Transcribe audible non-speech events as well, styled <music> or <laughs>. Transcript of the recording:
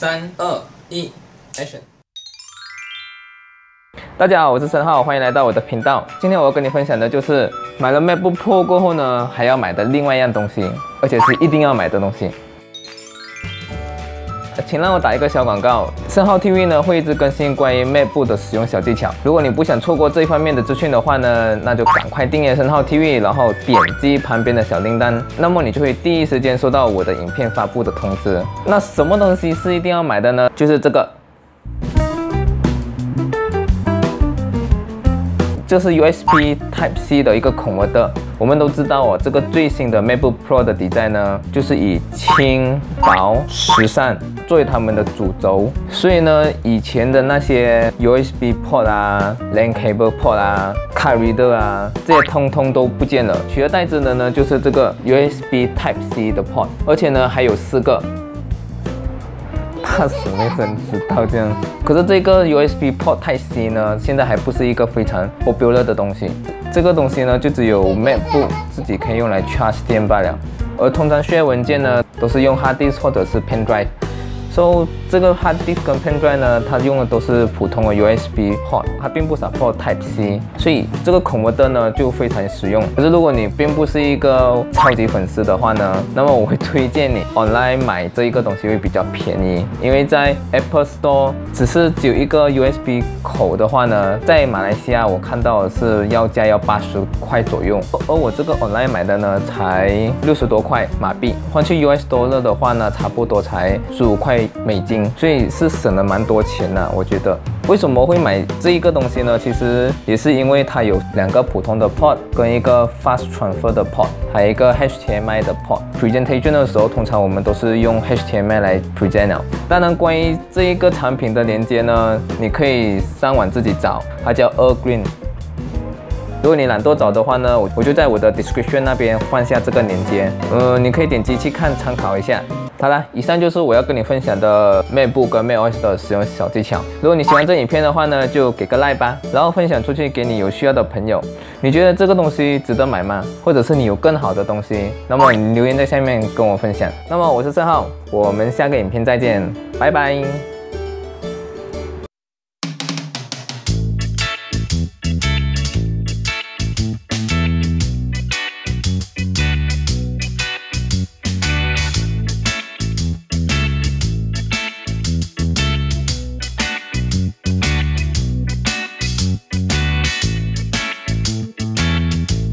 三二一，Action！大家好，我是陈浩，欢迎来到我的频道。今天我要跟你分享的就是买了 MacBook Pro 过后呢，还要买的另外一样东西，而且是一定要买的东西。请让我打一个小广告，深号 TV 呢会一直更新关于 MacBook 的使用小技巧。如果你不想错过这一方面的资讯的话呢，那就赶快订阅深号 TV，然后点击旁边的小铃铛，那么你就会第一时间收到我的影片发布的通知。那什么东西是一定要买的呢？就是这个。这是 USB Type C 的一个孔文的。我们都知道哦，这个最新的 MacBook Pro 的底 n 呢，就是以轻薄时尚作为他们的主轴。所以呢，以前的那些 USB port 啊、LAN cable port 啊、Card Reader 啊，这些通通都不见了。取而代之的呢，就是这个 USB Type C 的 port，而且呢，还有四个。怕死没人知道这样，可是这个 USB port Type C 呢，现在还不是一个非常 popular 的东西。这个东西呢，就只有 MacBook 自己可以用来 charge 电罢了，而通常需要文件呢，都是用 hard disk 或者是 pen drive。So 这个 hard disk 跟 pen drive 呢，它用的都是普通的 USB port，它并不 support Type C，所以这个孔 verter 呢就非常实用。可是如果你并不是一个超级粉丝的话呢，那么我会推荐你 <laughs> online 买这一个东西会比较便宜，因为在 Apple Store 只是只有一个 USB 口的话呢，在马来西亚我看到是要价要八十块左右，而我这个 online 买的呢才六十多块马币，换去 US Dollar 的话呢，差不多才十五块。美金，所以是省了蛮多钱的，我觉得。为什么会买这一个东西呢？其实也是因为它有两个普通的 port 跟一个 fast transfer 的 port，还有一个 HDMI 的 port。Presentation 的时候，通常我们都是用 HDMI 来 present。当然，关于这一个产品的连接呢，你可以上网自己找，它叫 a r Green。如果你懒惰找的话呢，我我就在我的 description 那边放下这个链接，呃，你可以点击去看参考一下。好了，以上就是我要跟你分享的 MacBook 跟 macOS 的使用小技巧。如果你喜欢这影片的话呢，就给个 like 吧，然后分享出去给你有需要的朋友。你觉得这个东西值得买吗？或者是你有更好的东西？那么留言在下面跟我分享。那么我是郑浩，我们下个影片再见，拜拜。